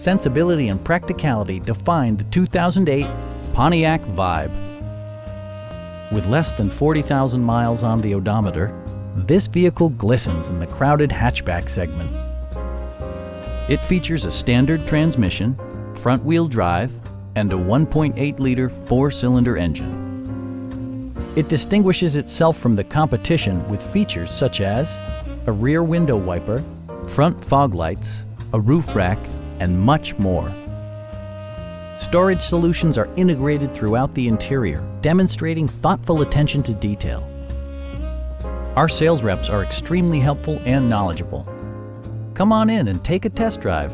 sensibility and practicality define the 2008 Pontiac Vibe. With less than 40,000 miles on the odometer, this vehicle glistens in the crowded hatchback segment. It features a standard transmission, front-wheel drive, and a 1.8-liter four-cylinder engine. It distinguishes itself from the competition with features such as a rear window wiper, front fog lights, a roof rack, and much more. Storage solutions are integrated throughout the interior, demonstrating thoughtful attention to detail. Our sales reps are extremely helpful and knowledgeable. Come on in and take a test drive.